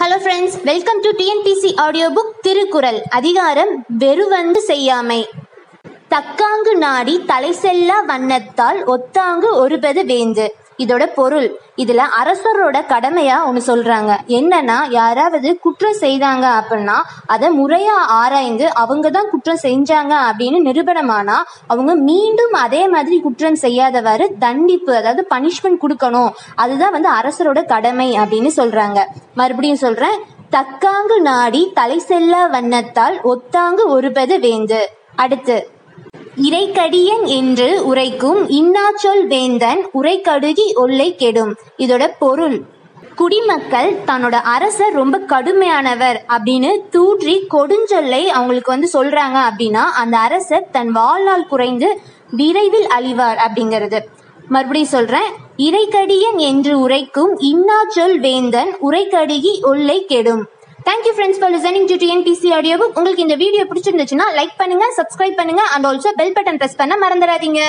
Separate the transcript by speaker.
Speaker 1: Hello friends welcome to TNPSC audio book Thirukkural அதிகாரம் வெறுவந்து செய்யாமை தக்காங்கு நாடி தலை செல்லா வண்ணத்தால் ஒத்தாங்கு ஒருபது வேந்து. இதோட பொருள். இதுல அரசரோட கடமையா ஒன்று சொல்றாங்க. என்னன்னா யாராவது குற்றம் செய்தாங்க அப்படின்னா அதை முறையா ஆராய்ந்து அவங்க தான் குற்றம் செஞ்சாங்க அப்படின்னு நிரூபணமானா அவங்க மீண்டும் அதே மாதிரி குற்றம் செய்யாதவாறு தண்டிப்பு அதாவது பனிஷ்மெண்ட் கொடுக்கணும். அதுதான் வந்து அரசரோட கடமை அப்படின்னு சொல்றாங்க. மறுபடியும் சொல்றேன் தக்காங்கு நாடி தலை செல்லா வண்ணத்தால் ஒத்தாங்கு ஒருபது வேந்து. அடுத்து இறைக்கடியன் என்று உரைக்கும் இன்னாச்சொல் வேந்தன் உரைக்கடுகி ஒல்லை கெடும். இதோட பொருள் குடிமக்கள் தன்னோட அரசர் ரொம்ப கடுமையானவர் அப்படின்னு தூற்றி கொடுஞ்சொல்லை அவங்களுக்கு வந்து சொல்றாங்க அப்படின்னா அந்த அரசர் தன் வாழ்நாள் குறைந்து விரைவில் அழிவார் அப்படிங்கிறது. மறுபடியும் சொல்றேன் இறைக்கடியன் என்று உரைக்கும் இன்னாச்சொல் வேந்தன் உரைக்கடுகி ஒல்லை கெடும். Thank you friends for listening to TNPSC audio book உங்களுக்கு இந்த வீடியோ பிடிச்சிருந்துச்சுன்னா லைக் பண்ணுங்க சப்ஸ்கிரைப் பண்ணுங்க and also bell button press பண்ண மறந்துடாதீங்க.